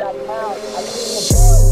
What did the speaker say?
black out. I clean the bell.